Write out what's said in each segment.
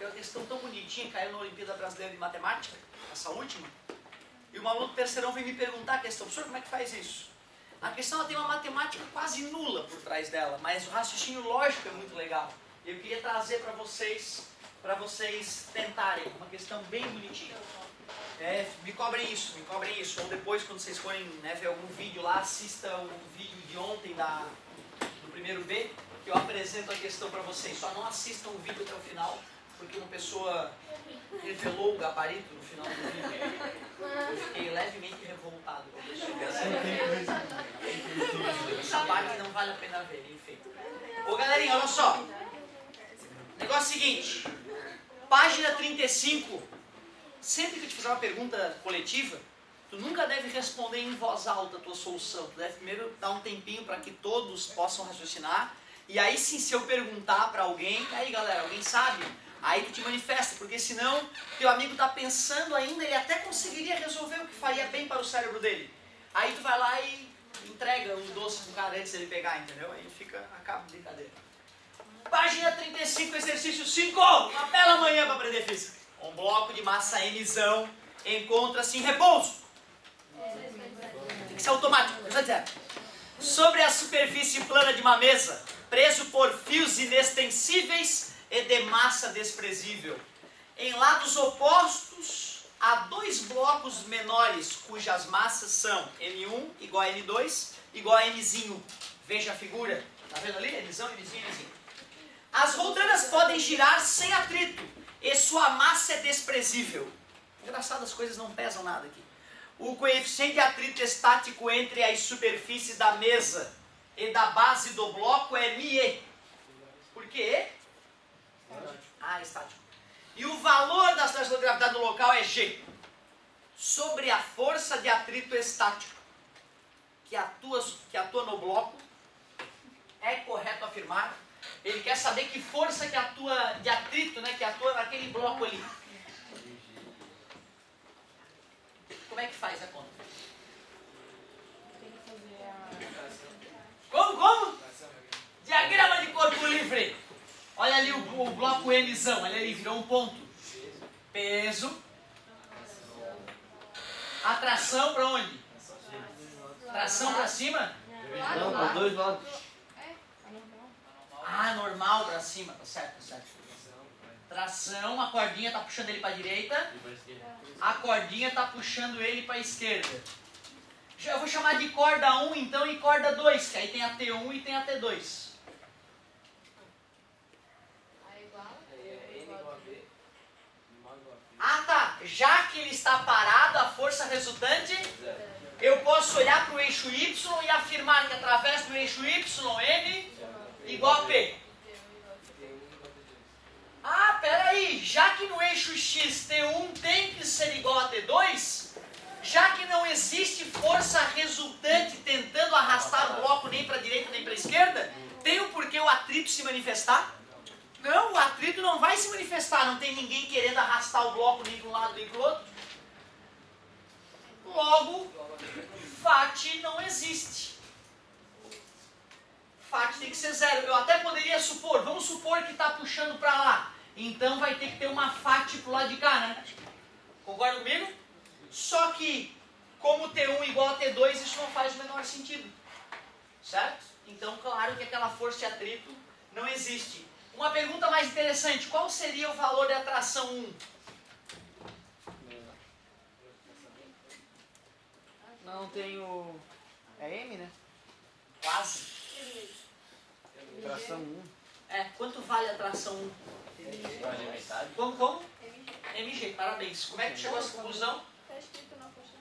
é uma questão tão bonitinha, caiu na Olimpíada Brasileira de Matemática, essa última. E um aluno do terceirão veio me perguntar a questão, professor, como é que faz isso? A questão tem uma matemática quase nula por trás dela, mas o raciocínio lógico é muito legal. Eu queria trazer para vocês, para vocês tentarem, uma questão bem bonitinha. É, me cobrem isso, me cobrem isso. Ou depois, quando vocês forem né, ver algum vídeo lá, assista o vídeo de ontem da, do primeiro B, que eu apresento a questão para vocês. Só não assistam o vídeo até o final, porque uma pessoa revelou o gabarito no final do vídeo. Eu fiquei levemente revoltado eu cheguei Essa parte não vale a pena ver, enfim. Ô galerinha, olha só. Negócio seguinte. Página 35. Sempre que eu te fizer uma pergunta coletiva, tu nunca deve responder em voz alta a tua solução. Tu deve primeiro dar um tempinho para que todos possam raciocinar. E aí sim, se eu perguntar para alguém, aí galera, alguém sabe? Aí tu te manifesta, porque senão teu amigo está pensando ainda, ele até conseguiria resolver o que faria bem para o cérebro dele. Aí tu vai lá e entrega um doce pro cara antes dele pegar, entendeu? Aí fica, acaba a brincadeira. Página 35, exercício 5. Uma bela manhã para aprender física. Um bloco de massa Mzão encontra-se em repouso. Tem que ser automático. Sobre a superfície plana de uma mesa, preso por fios inextensíveis e de massa desprezível. Em lados opostos, há dois blocos menores cujas massas são M1 igual a M2 igual a Mzinho. Veja a figura. Tá vendo ali? Mzão, Mzinho, Mzinho. As roldanas podem girar sem atrito e sua massa é desprezível. Engraçado, as coisas não pesam nada aqui. O coeficiente de atrito estático entre as superfícies da mesa e da base do bloco é ME. Por quê? Ah, estático. E o valor da aceleração de gravidade no local é G. Sobre a força de atrito estático que atua, que atua no bloco, é correto afirmar. Ele quer saber que força que atua de atrito, né, que atua naquele bloco ali. Como é que faz a conta? Como, como? Diagrama de corpo livre. Olha ali o, o bloco Mzão, olha ali, virou um ponto. Peso. Atração para onde? Tração para cima? Não, para dois lados. Ah, normal para cima, tá certo, tá certo. Tração, a cordinha tá puxando ele para direita, a cordinha tá puxando ele para esquerda. Eu vou chamar de corda 1 então e corda 2, que aí tem a T1 e tem a T2. Ah tá, já que ele está parado, a força resultante, eu posso olhar para o eixo Y e afirmar que através do eixo Y, N igual a P. Ah, peraí, já que no eixo X T1 tem que ser igual a T2, já que não existe força resultante tentando arrastar o bloco nem para a direita nem para a esquerda, tem o porquê o atrito se manifestar? Não, o atrito não vai se manifestar, não tem ninguém querendo arrastar o bloco nem para um lado nem para o outro. Logo, FAT não existe. FAT tem que ser zero. Eu até poderia supor, vamos supor que está puxando para lá. Então vai ter que ter uma FAT para o lado de cá, né? Concorda comigo? Só que, como T1 igual a T2, isso não faz o menor sentido. Certo? Então, claro que aquela força de atrito não existe. Uma pergunta mais interessante: qual seria o valor de atração 1? Não tem o. É M, né? Quase. Tração 1. É, quanto vale a atração 1? Vale metade. Como, como? MG, parabéns. Como é que chegou a essa conclusão? Tá escrito na poxa.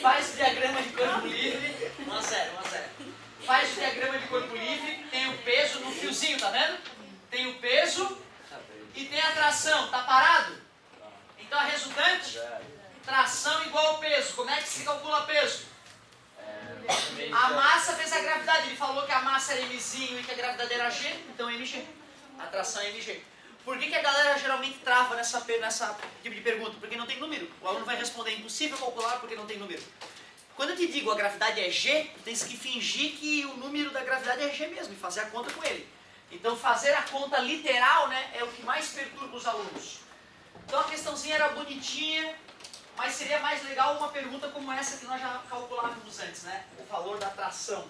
Faz o diagrama de corpo livre. 1 a 0, 1 a 0. Faz diagrama de corpo livre, tem o peso no fiozinho, tá vendo? Tem o peso e tem a tração. Tá parado? Então a resultante? Tração igual ao peso. Como é que se calcula peso? A massa vezes a gravidade. Ele falou que a massa era Mzinho e que a gravidade era G, então MG. A tração é MG. Por que, que a galera geralmente trava nessa, nessa tipo de pergunta? Porque não tem número. O aluno vai responder, é impossível calcular porque não tem número. Quando eu te digo a gravidade é G, tu tens que fingir que o número da gravidade é G mesmo e fazer a conta com ele. Então fazer a conta literal né, é o que mais perturba os alunos. Então a questãozinha era bonitinha, mas seria mais legal uma pergunta como essa que nós já calculávamos antes, né? O valor da tração.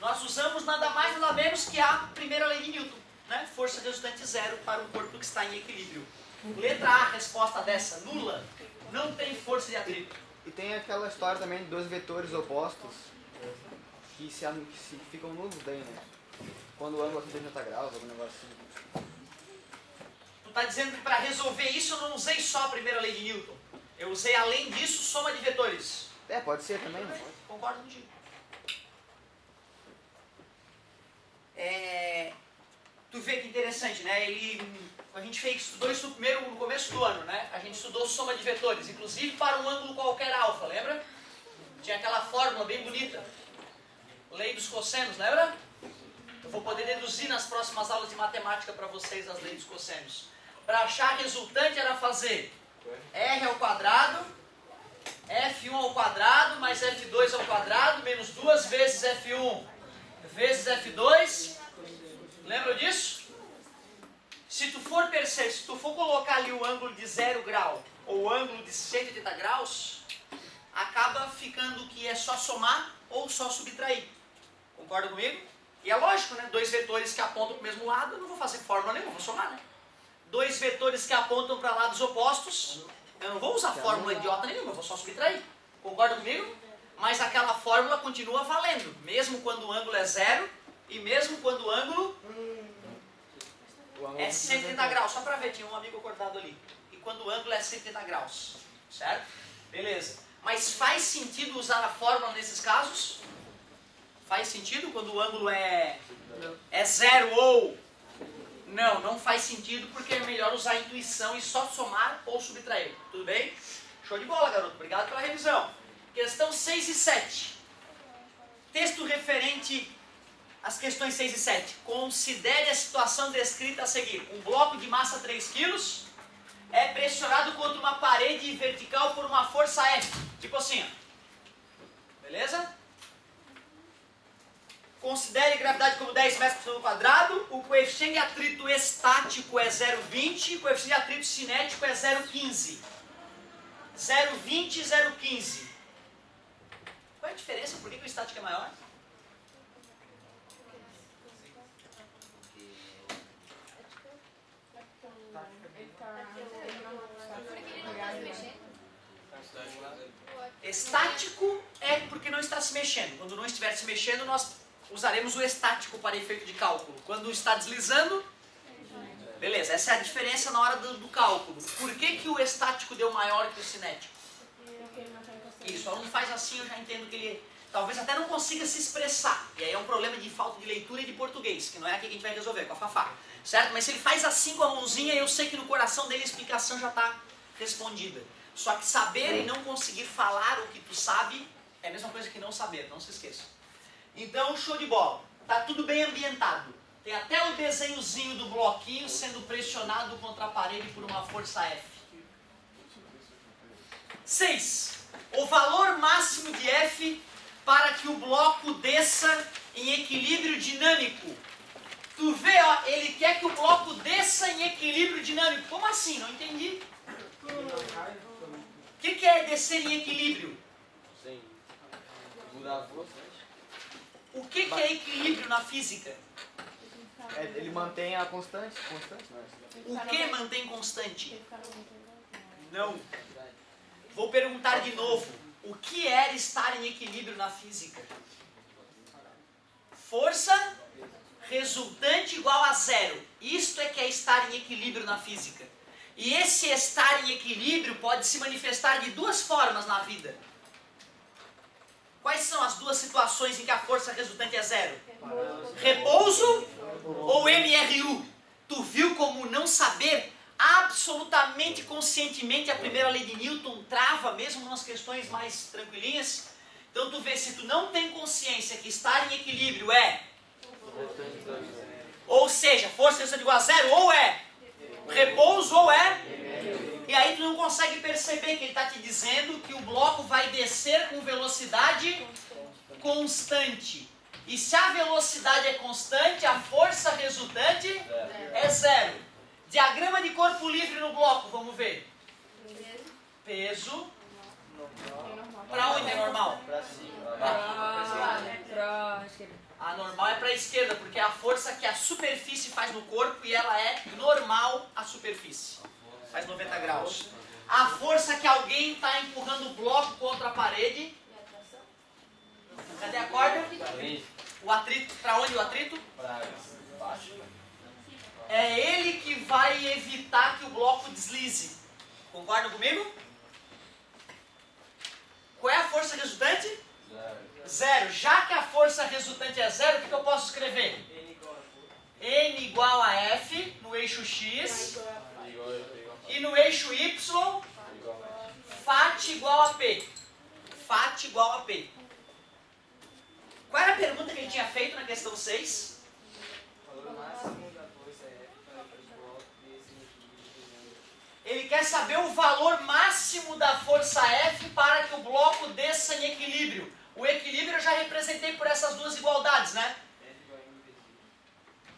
Nós usamos nada mais nada menos que a primeira lei de Newton, né? Força resultante zero para um corpo que está em equilíbrio. Letra A, resposta dessa, nula. Não tem força de atrito. E tem aquela história também de dois vetores opostos que se, que se ficam nulos daí, né? Quando o ângulo é 180 graus, algum negócio assim. Tu está dizendo que para resolver isso eu não usei só a primeira lei de Newton. Eu usei, além disso, soma de vetores. É, pode ser também, não pode? Concordo contigo. É, tu vê que interessante, né? Ele, a gente fez, estudou isso primeiro no começo do ano, né? A gente estudou soma de vetores, inclusive para um ângulo qualquer alfa, lembra? Tinha aquela fórmula bem bonita. Lei dos cossenos, lembra? Eu vou poder deduzir nas próximas aulas de matemática para vocês as leis dos cossenos. Para achar a resultante era fazer R ao quadrado, F1 ao quadrado mais F2 ao quadrado menos duas vezes F1 vezes F2. Lembra disso? Se tu for perceber, se tu for colocar ali o ângulo de zero grau ou o ângulo de 180 graus, acaba ficando que é só somar ou só subtrair. Concorda comigo? E é lógico, né? Dois vetores que apontam para o mesmo lado, eu não vou fazer fórmula nenhuma, vou somar, né? Dois vetores que apontam para lados opostos, eu não vou usar fórmula idiota nenhuma, eu vou só subtrair. Concorda comigo? Mas aquela fórmula continua valendo, mesmo quando o ângulo é zero e mesmo quando o ângulo é 180 graus. Só para ver, tinha um amigo acordado ali. E quando o ângulo é 180 graus, certo? Beleza. Mas faz sentido usar a fórmula nesses casos? Faz sentido quando o ângulo é, é zero ou... Não, não faz sentido porque é melhor usar a intuição e só somar ou subtrair. Tudo bem? Show de bola, garoto. Obrigado pela revisão. Questão 6 e 7. Texto referente às questões 6 e 7. Considere a situação descrita a seguir. Um bloco de massa 3 kg é pressionado contra uma parede vertical por uma força F. Tipo assim, ó. Beleza? Considere gravidade como 10 metros por quadrado. O coeficiente de atrito estático é 0,20. O coeficiente de atrito cinético é 0,15. 0,20 e 0,15. Qual é a diferença? Por que, que o estático é maior? Estático é porque não está se mexendo. Quando não estiver se mexendo, nós usaremos o estático para efeito de cálculo. Quando está deslizando, beleza, essa é a diferença na hora do, do cálculo. Por que, que o estático deu maior que o cinético? Isso, o aluno faz assim, eu já entendo que ele talvez até não consiga se expressar. E aí é um problema de falta de leitura e de português, que não é aqui que a gente vai resolver, com a Fafá. Certo? Mas se ele faz assim com a mãozinha, eu sei que no coração dele a explicação já está respondida. Só que saber e não conseguir falar o que tu sabe é a mesma coisa que não saber, não se esqueça. Então, show de bola. Tá tudo bem ambientado. Tem até o desenhozinho do bloquinho sendo pressionado contra a parede por uma força F. 6. O valor máximo de F para que o bloco desça em equilíbrio dinâmico. Tu vê, ó, ele quer que o bloco desça em equilíbrio dinâmico. Como assim? Não entendi. O que, que é descer em equilíbrio? Sim. Mudar a força. O que, que é equilíbrio na física? É, ele mantém a constante, constante, não é? O que mantém constante? Não. Vou perguntar de novo. O que era estar em equilíbrio na física? Força resultante igual a zero. Isto é que é estar em equilíbrio na física. E esse estar em equilíbrio pode se manifestar de duas formas na vida. Quais são as duas situações em que a força resultante é zero? Repouso ou MRU? Tu viu como não saber absolutamente conscientemente a primeira lei de Newton trava mesmo nas questões mais tranquilinhas? Então tu vê, se tu não tem consciência que estar em equilíbrio é, ou seja, força resultante igual a zero, ou é repouso ou é E aí tu não consegue perceber que ele está te dizendo que o bloco vai descer com velocidade constante. E se a velocidade é constante, a força resultante é zero. Diagrama de corpo livre no bloco, vamos ver. Peso. Para onde é normal? Pra cima. Pra esquerda. A normal é para a esquerda, porque é a força que a superfície faz no corpo e ela é normal à superfície. Faz 90 graus. A força que alguém está empurrando o bloco contra a parede. Cadê a corda? O atrito. Para onde o atrito? Baixo. É ele que vai evitar que o bloco deslize. Concordam comigo? Qual é a força resultante? Zero. Zero. Já que a força resultante é zero, o que que eu posso escrever? N igual a F no eixo X e no eixo Y. FAT igual a P. FAT igual a P. Qual era a pergunta que ele tinha feito na questão 6? Ele quer saber o valor máximo da força F para que o bloco desça em equilíbrio. O equilíbrio eu já representei por essas duas igualdades, né?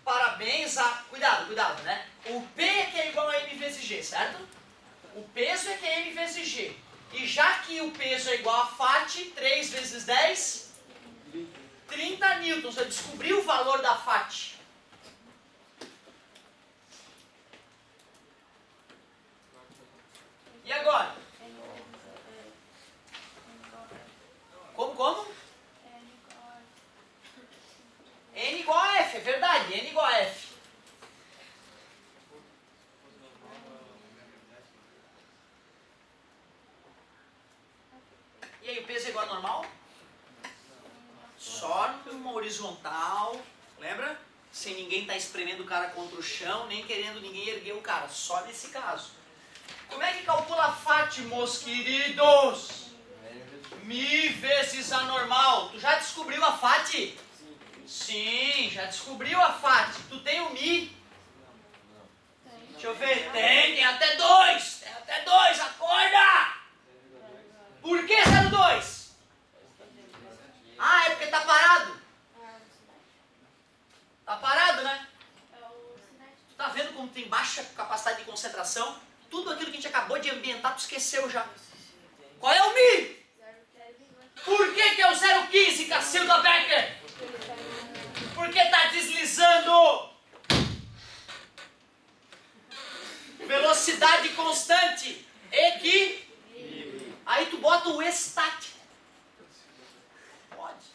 Parabéns a. Cuidado, cuidado, né? O P é que é igual a M vezes G, certo? O peso é que é M vezes G. E já que o peso é igual a FAT, 3 vezes 10, 30 newtons. Eu descobri o valor da FAT. E agora? Como, como? N igual a F, é verdade, N igual a F. E aí, o peso é igual a normal? Só numa horizontal, lembra? Sem ninguém estar espremendo o cara contra o chão, nem querendo ninguém erguer o cara, só nesse caso. Como é que calcula a FAT, meus queridos? Mi vezes a normal. Tu já descobriu a FAT? Sim, já descobriu a FAT. Tu tem o Mi? Deixa eu ver. Tem, tem até dois. Tem até dois. Acorda! Por que 02? Ah, é porque tá parado. Tá parado, né? Tu tá vendo como tem baixa capacidade de concentração? Tudo aquilo que a gente acabou de ambientar, tu esqueceu já. Qual é o Mi? Por que, que é o 015, Cacilda Becker? Porque tá deslizando. Velocidade constante. Equi. Aí tu bota o estático. Pode.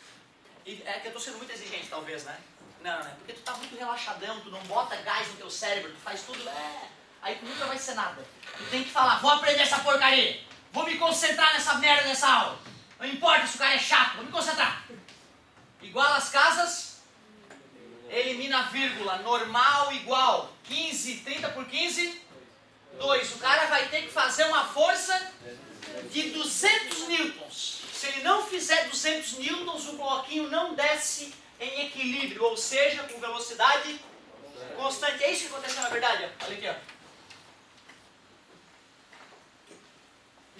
E é que eu tô sendo muito exigente, talvez, né? Não, não, é porque tu tá muito relaxadão, tu não bota gás no teu cérebro, tu faz tudo. É. Aí tu nunca vai ser nada. Tu tem que falar, vou aprender essa porcaria. Vou me concentrar nessa merda dessa aula. Não importa se o cara é chato, vou me concentrar. Igual as casas, elimina a vírgula, normal igual 15, 30 por 15, 2. O cara vai ter que fazer uma força de 200 newtons. Se ele não fizer 200 newtons, o bloquinho não desce em equilíbrio, ou seja, com velocidade constante. É isso que aconteceu na verdade? Olha aqui, ó.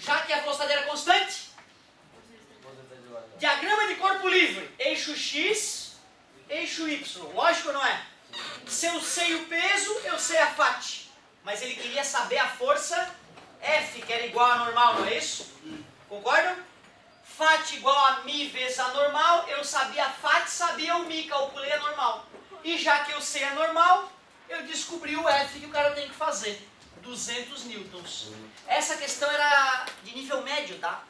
Já que a velocidade era constante, diagrama de corpo livre, eixo X, eixo Y. Lógico não é? Se eu sei o peso, eu sei a FAT. Mas ele queria saber a força F, que era igual a normal, não é isso? Concordam? FAT igual a Mi vezes a normal, eu sabia FAT, sabia o Mi, calculei a normal. E já que eu sei a normal, eu descobri o F que o cara tem que fazer. 200 newtons. Essa questão era de nível médio, tá?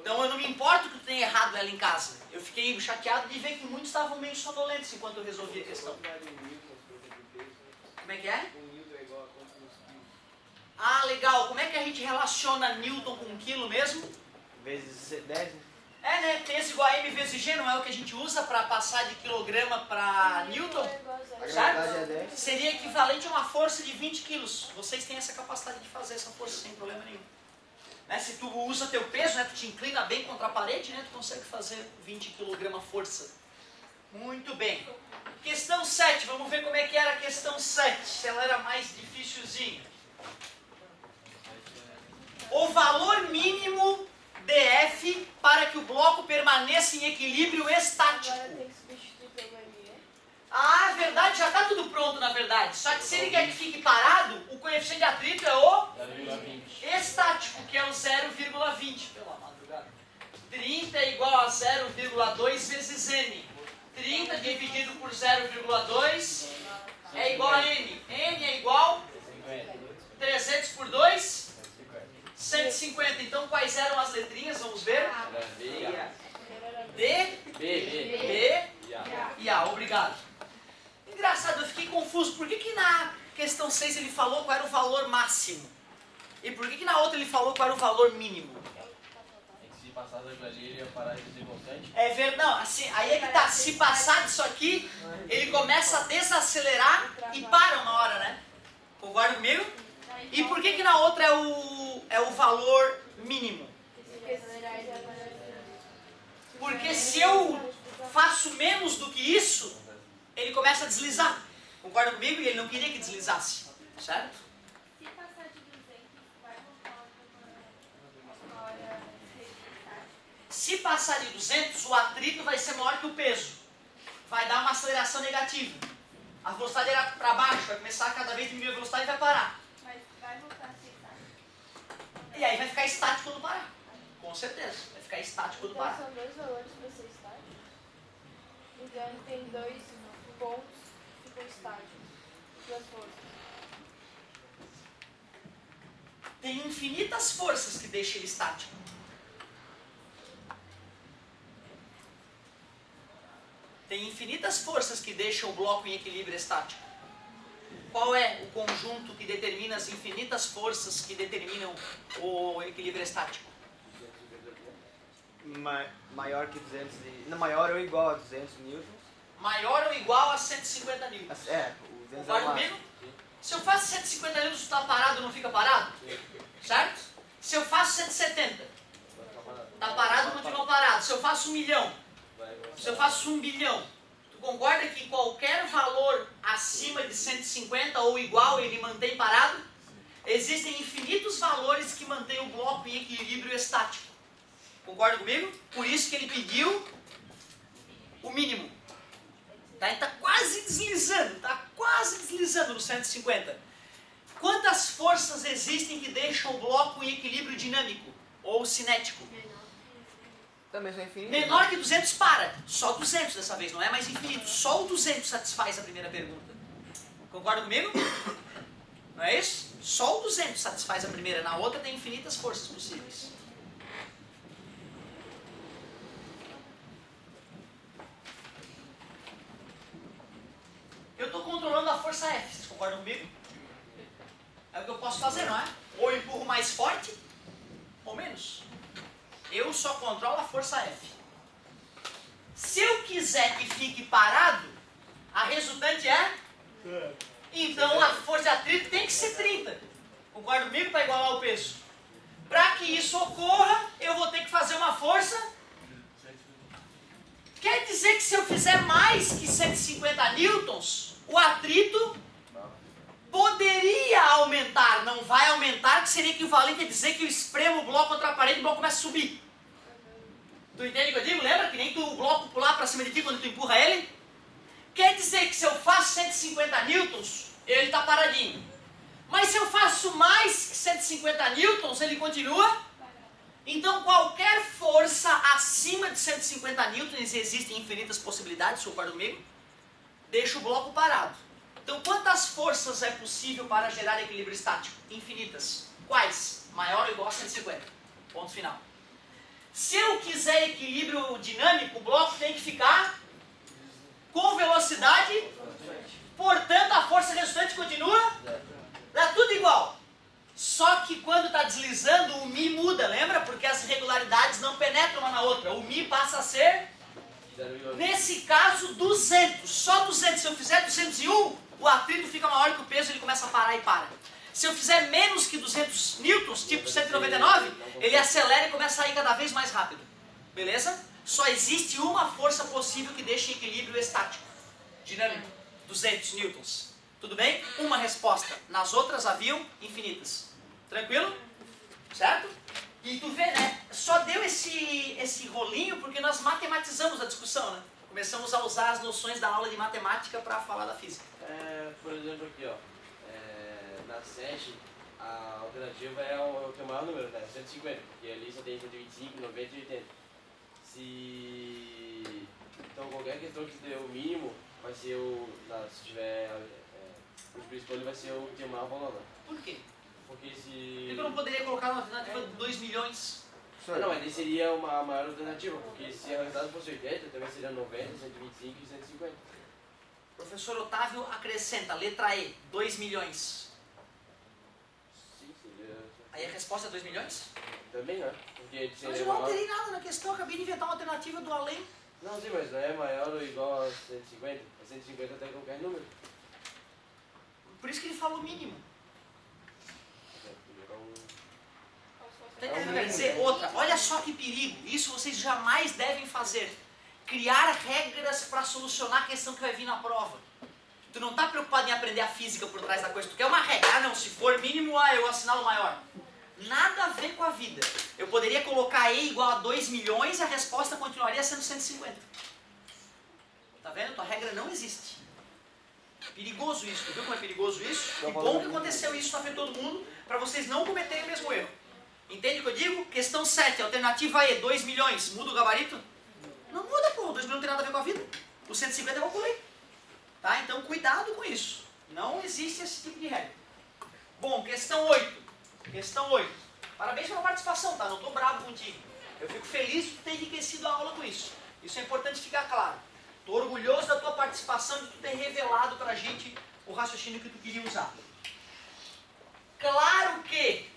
Então eu não me importo que tu tenha errado ela em casa. Eu fiquei chateado de ver que muitos estavam meio sonolentos enquanto eu resolvia a questão. Como é que é? Ah, legal. Como é que a gente relaciona Newton com quilo mesmo? Vezes 10, né? É, né? Peso igual a M vezes G, não é o que a gente usa para passar de quilograma para Newton? Certo? é 10. Seria equivalente a uma força de 20 quilos. Vocês têm essa capacidade de fazer essa força sem problema nenhum. Né? Se tu usa teu peso, né? tu te inclina bem contra a parede, né? tu consegue fazer 20 kg força. Muito bem. Questão 7, vamos ver como é que era a questão 7, se ela era mais dificilzinha. o valor mínimo dF para que o bloco permaneça em equilíbrio estático. Agora tem que substituir pelo ME. Ah, verdade, já está tudo pronto na verdade. Só que se ele quer que fique parado, o coeficiente de atrito é o 0,20. estático, que é o 0,20. Pela madrugada. 30 é igual a 0,2 vezes M. 30 dividido por 0,2 é igual a M. M é igual 50. 300 por 2, 50. 150. Então quais eram as letrinhas? Vamos ver. Era B e A. D, B, B. B E A. e A. Obrigado. Engraçado, eu fiquei confuso. Por que, que na questão 6 ele falou qual era o valor máximo? E por que, que na outra ele falou qual era o valor mínimo? É que se passasse aquilo ali, ele ia parar de ser constante. É verdade, não, assim, aí é que tá, se passar disso aqui, ele começa a desacelerar e para uma hora, né? Concorda comigo? E por que que na outra é o, é o valor mínimo? Porque se eu faço menos do que isso, ele começa a deslizar. Concorda comigo? E ele não queria que deslizasse, certo? Se passar de 200, vai voltar uma hora Se passar de 200, o atrito vai ser maior que o peso. Vai dar uma aceleração negativa. A velocidade irá para baixo, vai começar a cada vez diminuir a velocidade e vai parar. Mas vai voltar a ser estático. E aí vai ficar estático quando parar. Com certeza. Vai ficar estático Então parar. são dois valores para ser estático. Então ele tem dois pontos que ficam estáticos. Duas forças. Tem infinitas forças que deixam ele estático. Tem infinitas forças que deixam o bloco em equilíbrio estático. Qual é o conjunto que determina as infinitas forças que determinam Ma- maior que 200 e... Não, maior ou igual a 200 newtons. Maior ou igual a 150 newtons. É, o 200 é o Concorda máximo. comigo? Se eu faço 150 newtons, está parado, não fica parado? Certo? Se eu faço 170, Vai ficar parado. está parado, continua parado. Se eu faço um milhão. Se eu faço um bilhão, tu concorda que qualquer valor acima de 150 ou igual ele mantém parado? Existem infinitos valores que mantêm o bloco em equilíbrio estático. Concorda comigo? Por isso que ele pediu o mínimo. Tá? Ele está quase deslizando, está quase deslizando no 150. Quantas forças existem que deixam o bloco em equilíbrio dinâmico ou cinético? Infinitos. Menor que 200 para. Só 200 dessa vez, não é mais infinito. Só o 200 satisfaz a primeira pergunta. Concorda comigo? Não é isso? Só o 200 satisfaz a primeira. Na outra tem infinitas forças possíveis. Eu estou controlando a força F. Vocês concordam comigo? É o que eu posso fazer, não é? Ou empurro mais forte, ou menos. Eu só controlo a força F. Se eu quiser que fique parado, a resultante é? Então a força de atrito tem que ser 30. Concorda comigo para igualar o peso? Para que isso ocorra, eu vou ter que fazer uma força. Quer dizer que se eu fizer mais que 150 newtons, o atrito poderia aumentar. Não vai aumentar, que seria equivalente a dizer que eu espremo o bloco contra a parede e o bloco começa a subir. Tu entende o que eu digo? Lembra que nem tu, o bloco pular para cima de ti quando tu empurra ele? Quer dizer que se eu faço 150 newtons, ele está paradinho. Mas se eu faço mais que 150 newtons, ele continua? Então qualquer força acima de 150 newtons, existem infinitas possibilidades, concorda comigo? Deixa o bloco parado. Então quantas forças é possível para gerar equilíbrio estático? Infinitas. Quais? Maior ou igual a 150. Ponto final. Se eu quiser equilíbrio dinâmico, o bloco tem que ficar com velocidade, portanto a força resultante continua, dá tudo igual. Só que quando está deslizando, o Mi muda, lembra? Porque as irregularidades não penetram uma na outra. O Mi passa a ser, 0,20. nesse caso, 200. Só 200. Se eu fizer 201, o atrito fica maior que o peso, ele começa a parar e para. Se eu fizer menos que 200 newtons, tipo 199, ele acelera e começa a ir cada vez mais rápido. Beleza? Só existe uma força possível que deixa em equilíbrio estático. Dinâmico. 200 newtons. Tudo bem? Uma resposta. Nas outras haviam infinitas. Tranquilo? Certo? E tu vê, né? Só deu esse, esse rolinho porque nós matematizamos a discussão, né? Começamos a usar as noções da aula de matemática para falar da física. É, por exemplo, aqui, ó. É, na 7, a alternativa é o, é o maior número, né? 150, porque ali só tem 125, 90 e 80. Se. Então, qualquer questão que dê o mínimo, vai ser o. na- se tiver. É, o de escolha vai ser o que tem o maior valor, né? Por quê? Porque Por se. que eu não poderia colocar uma alternativa de 2 milhões? Professor, Não, mas daí seria uma maior alternativa, porque se a resultado fosse 80, também seria 90, 125 e 150. Professor Otávio acrescenta, letra E, 2 milhões. Sim, seria. Aí a resposta é 2 milhões? Também, né? Porque Mas seria eu não maior. alterei nada na questão, acabei de inventar uma alternativa do além. Não, sim, mas não é maior ou igual a 150? É 150 até qualquer número. Por isso que ele falou mínimo. Então, Tá É entendendo? Quer mínimo, dizer, outra, olha só que perigo. Isso vocês jamais devem fazer. Criar regras para solucionar a questão que vai vir na prova. Tu não tá preocupado em aprender a física por trás da coisa. Tu quer uma regra. Ah, não, se for mínimo, ah, eu assinalo maior. Nada a ver com a vida. Eu poderia colocar E igual a 2 milhões e a resposta continuaria sendo 150. Tá vendo? Tua regra não existe. Perigoso isso. Tu viu como é perigoso isso? Tá E bom que aconteceu isso na frente de todo mundo, para vocês não cometerem o mesmo erro. Entende o que eu digo? Questão 7, alternativa E, 2 milhões. Muda o gabarito? Não muda, pô. 2 milhões não tem nada a ver com a vida. O 150 eu calculei. Tá? Então cuidado com isso. Não existe esse tipo de regra. Bom, questão 8. Questão 8. Parabéns pela participação, tá? Não tô bravo contigo. Eu fico feliz de ter enriquecido a aula com isso. Isso é importante ficar claro. Tô orgulhoso da tua participação, de tu ter revelado pra gente o raciocínio que tu queria usar. Claro que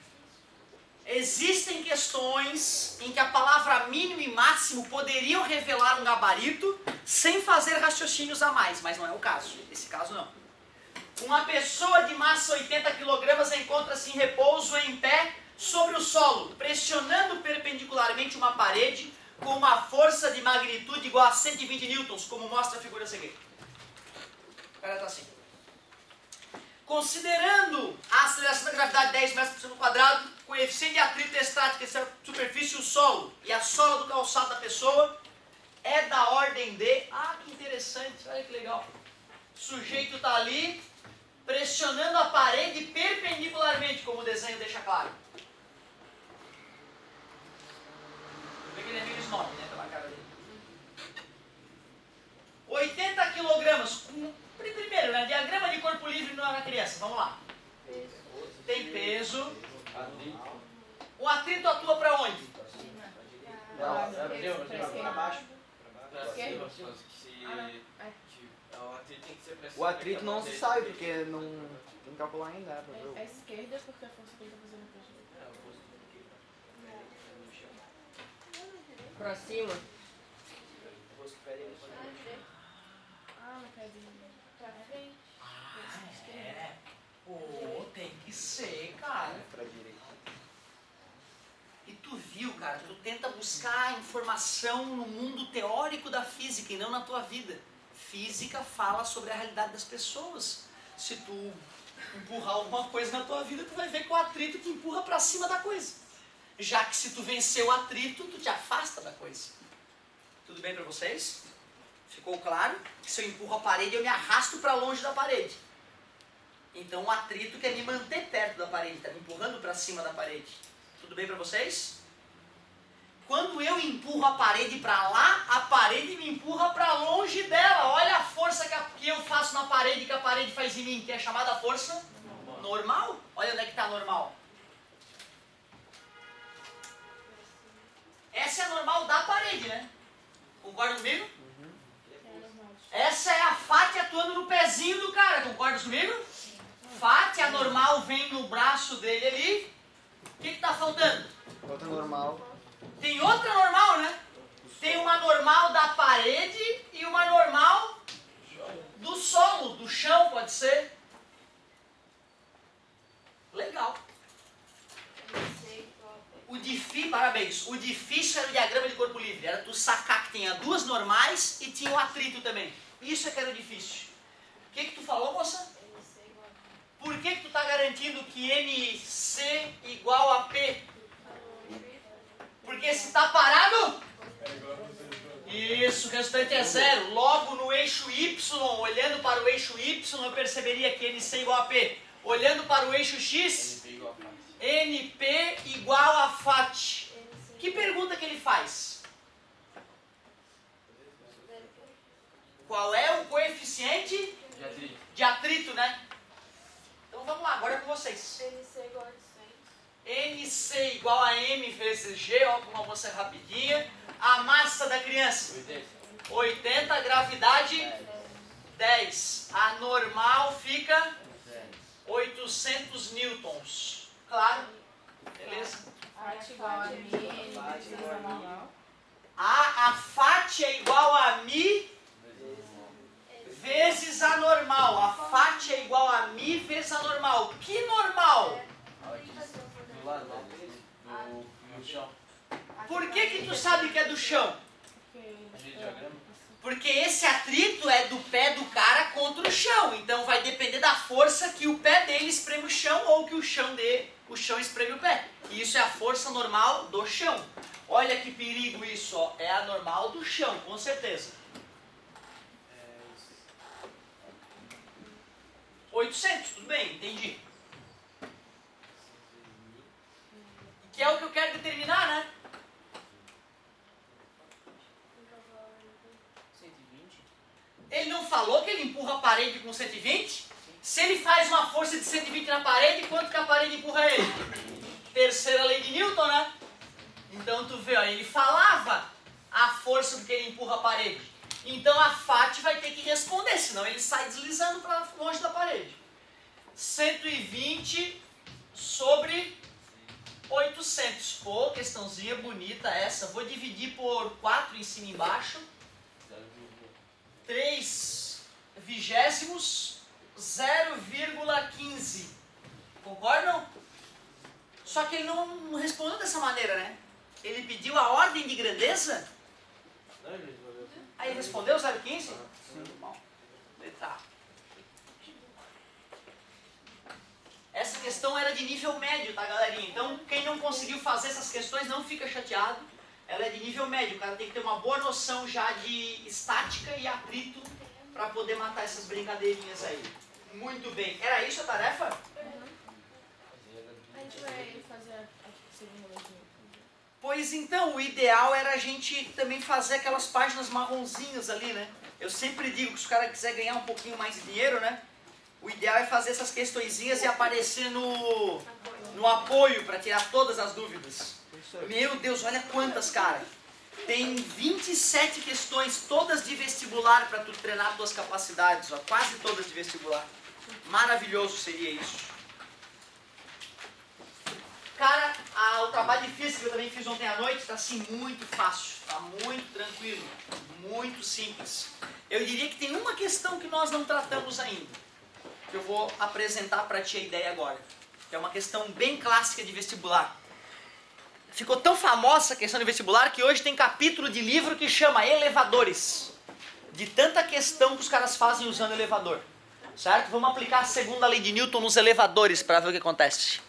existem questões em que a palavra mínimo e máximo poderiam revelar um gabarito sem fazer raciocínios a mais, mas não é o caso. Esse caso não. Uma pessoa de massa 80 kg encontra-se em repouso em pé sobre o solo, pressionando perpendicularmente uma parede com uma força de magnitude igual a 120 newtons, como mostra a figura a seguir. O cara está assim. Considerando a aceleração da gravidade 10 metros por segundo quadrado, coeficiente de atrito estático entre a superfície e o solo e a sola do calçado da pessoa é da ordem de... Ah, que interessante, olha que legal. O sujeito está ali pressionando a parede perpendicularmente, como o desenho deixa claro. Vê que ele é meio snob, né, pela cara dele. 80 quilogramas. Primeiro, né, diagrama de corpo livre na criança, vamos lá. Tem peso. O atrito atua para onde? É, pra baixo. Esquerda. cima, não. É. O atrito tem que ser pra O atrito que não a se sabe, porque não tem que calcular ainda, né, pra ver. É, é o- esquerda porque a força que ele tá fazendo pra gente. É, o posto aqui. Pra cima. Ah, não quer vir pra frente. Ah, é. Pô, tem que ser, cara. Pra direita. E tu viu, cara, tu tenta buscar informação no mundo teórico da física e não na tua vida. Física fala sobre a realidade das pessoas. Se tu empurrar alguma coisa na tua vida, tu vai ver que o atrito te empurra pra cima da coisa. Já que se tu vencer o atrito, tu te afasta da coisa. Tudo bem pra vocês? Ficou claro que se eu empurro a parede, eu me arrasto pra longe da parede. Então o atrito quer me manter perto da parede, está me empurrando para cima da parede. Tudo bem para vocês? Quando eu empurro a parede para lá, a parede me empurra para longe dela. Olha a força que, a- que eu faço na parede que a parede faz em mim, que é chamada força normal. Olha onde é que está normal. Essa é a normal da parede, né? Concorda comigo? Normal. Essa é a FAT atuando no pezinho do cara, concorda comigo? FAT, a normal vem no braço dele ali. O que está faltando? Outra normal. Tem outra normal, né? Tem uma normal da parede e uma normal do solo, do chão, pode ser. Legal. O difícil, parabéns, o difícil era o diagrama de corpo livre. Era tu sacar que tinha duas normais e tinha o atrito também. Isso é que era o difícil. O que que tu falou, moça? Por que que tu tá garantindo que NC igual a P? Porque se está parado, isso, o resultante é zero. Logo no eixo Y, olhando para o eixo Y, eu perceberia que NC igual a P. Olhando para o eixo X, NP igual a FAT. Que pergunta que ele faz? Qual é o coeficiente De atrito. de atrito, né? Então vamos lá, agora é com vocês. NC igual a 100. NC igual a M vezes G, ó, como moça rapidinha. A massa da criança, 80. 80, gravidade 10. A normal fica 800 newtons. Claro? Beleza? A, a FAT é igual a Mi vezes a normal. A FAT é igual a Mi vezes a normal. Que normal? Não. Do, do chão. Por que que tu sabe que é do chão? Diagrama. Porque esse atrito é do pé do cara contra o chão. Então vai depender da força que o pé dele espreme o chão ou que o chão de o chão espreme o pé. E isso é a força normal do chão. Olha que perigo isso, ó. É a normal do chão, com certeza. É isso. 800, tudo bem, entendi. Que é o que eu quero determinar, né? 120. Ele não falou que ele empurra a parede com 120? Se ele faz uma força de 120 na parede, quanto que a parede empurra ele? Terceira lei de Newton, né? Então tu vê, ó, ele falava a força porque ele empurra a parede. Então a FAT vai ter que responder, senão ele sai deslizando para longe da parede. 120 sobre 800. Pô, questãozinha bonita essa. Vou dividir por 4 em cima e embaixo. 3 vigésimos, 0,15. Concordam? Só que ele não respondeu dessa maneira, né? Ele pediu a ordem de grandeza. Aí ele respondeu 0,15? Sim. Bom, letra A. Essa questão era de nível médio, tá, galerinha? Então, quem não conseguiu fazer essas questões não fica chateado. Ela é de nível médio. O cara tem que ter uma boa noção já de estática e atrito para poder matar essas brincadeirinhas aí. Muito bem. Era isso a tarefa? A gente vai fazer a segunda. Pois então, o ideal era a gente também fazer aquelas páginas marronzinhas ali, né? Eu sempre digo que se o cara quiser ganhar um pouquinho mais de dinheiro, né? O ideal é fazer essas questõezinhas e aparecer no, no apoio para tirar todas as dúvidas. Meu Deus, olha quantas, cara. Tem 27 questões, todas de vestibular para tu treinar tuas capacidades, ó, quase todas de vestibular. Maravilhoso seria isso. Cara, a- o trabalho de física que eu também fiz ontem à noite está assim muito fácil, tá muito tranquilo, muito simples. Eu diria que tem uma questão que nós não tratamos ainda, que eu vou apresentar para ti a ideia agora, que é uma questão bem clássica de vestibular. Ficou tão famosa a questão de vestibular que hoje tem capítulo de livro que chama elevadores. De tanta questão que os caras fazem usando elevador. Certo? Vamos aplicar a segunda lei de Newton nos elevadores para ver o que acontece.